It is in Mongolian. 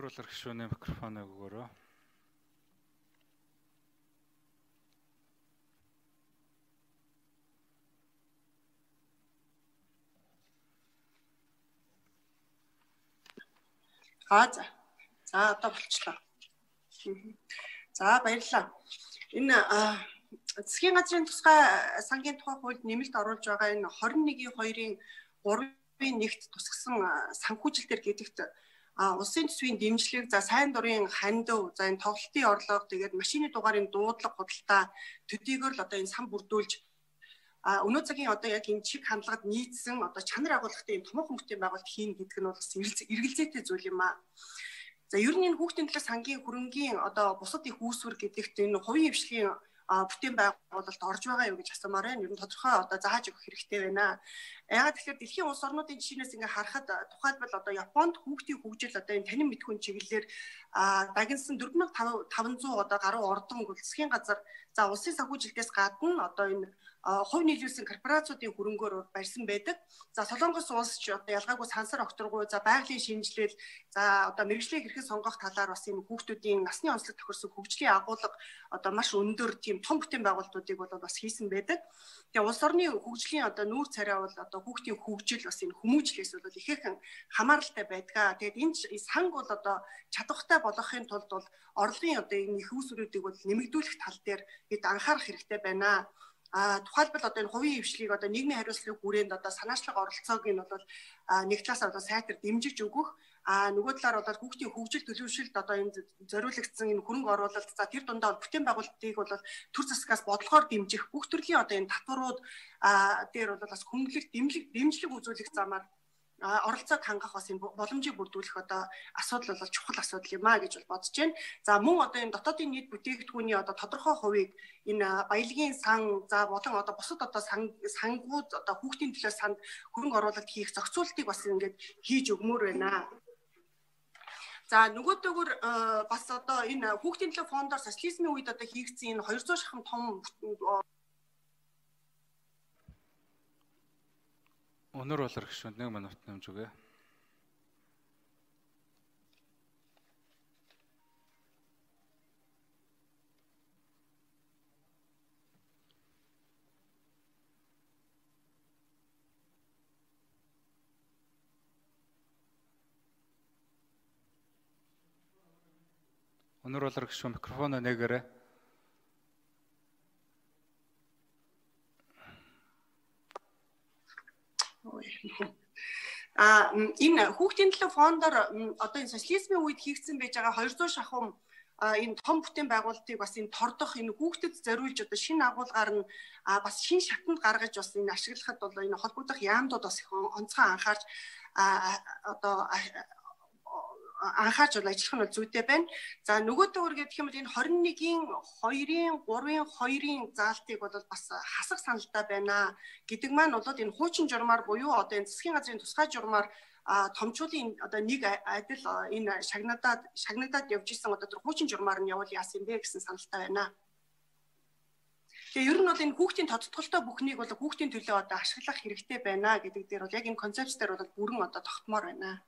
Өнөр болор гишүүний микрофоныг өгөөрэй. Аа за. За одоо болчлоо. За баярлалаа. Энэ засгийн газрын тусгай сангийн тухай хуульд нэмэлт оруулж байгаа энэ 21-ийн 2-ын 3-ын нэгт тусгсан санхүүжилтээр гэдэгт а улсын төсвийн дэмжлэг за сайн дурын хандив за энэ тоглолтын орлого тэгээд машины дугаарын дуудлага худалдаа төдийгөр л одоо энэ сан бүрдүүлж а өнөө цагийн одоо яг энэ чиг хандлагад нийцсэн одоо чанар агуулгатай юм томоохон бүтээн байгуулалт хийн гэдэг нь бол бас эргэлзээтэй зүйл юм аа. За ер нь энэ хүүхдийн төлөө сангийн хөрөнгийн одоо бусад их үүсвэр гэдэгт энэ хувийн хвшлийн бүтээн байгуулалт орж байгаа юу гэж асуумаар байна. Ер нь тодорхой одоо зааж өгөх хэрэгтэй байна. Ягаад тэгэхээр дэлхийн улс орнуудын жишээс ингээ харахад тухайлбал одоо Японд хүүхдийн хөгжил одоо энэ танин мэдхүйн чиглэлээр дагнсан 4500 одоо гаруй ордон засгийн газар за улсын санхүүжилтээс гадна одоо энэ хувь нийлүүлсэн корпорациудын хөрөнгөөр барьсан байдаг. За Солонгос улс ч одоо ялгаагүй сансар огторгуй за байгалийн шинжилэл за одоо мэрэгжлийн хэрхэн сонгох талаар бас энэ хүүхдүүдийн насны онцлог тохирсон хөгжлийн агуулга одоо маш өндөр тийм том бүтээн байгуулалтуудыг бол бас хийсэн байдаг. Тэгээ улс орны хөгжлийн одоо нүүр царай бол одоо хүүхдийн хөгжил бас энэ хүмүүжлээс бол ихээхэн хамааралтай байдгаа. Тэгээд энэ санг бол одоо чадвартай болгохын тулд бол орлогын одоо энэ их үүсвэрүүдийг бол нэмэгдүүлэх тал дээр бид анхаарах хэрэгтэй байна. А тухайлбал одоо энэ хувийн хвшлийг одоо нийгмийн хариуцлагын хүрээнд одоо санаачлаг оролцоог нь бол нэг талаас одоо сайтар дэмжиж өгөх а нөгөө талаар бол хүүхдийн хөгжил төлөвшөлт одоо энэ зориулагдсан энэ хөрөнгө оруулалт за тэр дундаа бүтээн байгуулалтыг бол төр засгаас бодлогоор дэмжих бүх төрлийн одоо энэ татварууд дээр бол бас хөнгөлөх дэмжлэг дэмжлэг үзүүлэх замаар оролцоог хангах бас энэ боломжийг бүрдүүлэх одоо асуудал бол чухал асуудал юм а гэж бол бодож байна. За мөн одоо энэ дотоодын нийт бүтээгдэхүүний одоо тодорхой хувийг энэ баялагын сан за болон одоо бусад одоо сангууд одоо хүүхдийн төлөө санд хөрөнгө оруулалт хийх зохицуултыг бас ингээд хийж өгмөр байна. За нөгөөдөөгөр бас одоо энэ хүүхдийн төлөө фондоор социализмын үед одоо хийгдсэн энэ 200 шахан том Өнөр болор гişүнд 1 минут нэмж өгье. Өнөр болор гişүн микрофоно нэгээрээ А энэ хүүхдийн төлөө фондоор одоо энэ социализмын үед хийгдсэн байж байгаа 200 шахам энэ том бүтээн байгуулалтыг бас энэ тордох энэ хүүхдэд зориулж одоо шинэ агуулгаар нь бас шинэ шатанд гаргаж бас энэ ашиглахад бол энэ холбогдох яамдууд бас их онцгой анхаарч одоо анхаарч бол ажиллах нь зүйтэй байна. За нөгөөдөөр гэх юм бол энэ 21-ийн 2-ын 3-ын 2-ын заалтыг бол бас хасах саналтай байна гэдэг маань бол энэ хуучин журмаар буюу одоо энэ засгийн газрын тусгай журмаар а томчуулын одоо нэг адил энэ шагнадаад шагнадаад явж исэн одоо тэр хуучин журмаар нь явуул яасан бэ гэсэн саналтай байна. Тэгээ ер нь бол энэ хүүхдийн тодтголтой бүхнийг бол хүүхдийн төлөө одоо ашиглах хэрэгтэй байна гэдэг дээр бол яг энэ концепц дээр бол бүрэн одоо тогтмоор байна.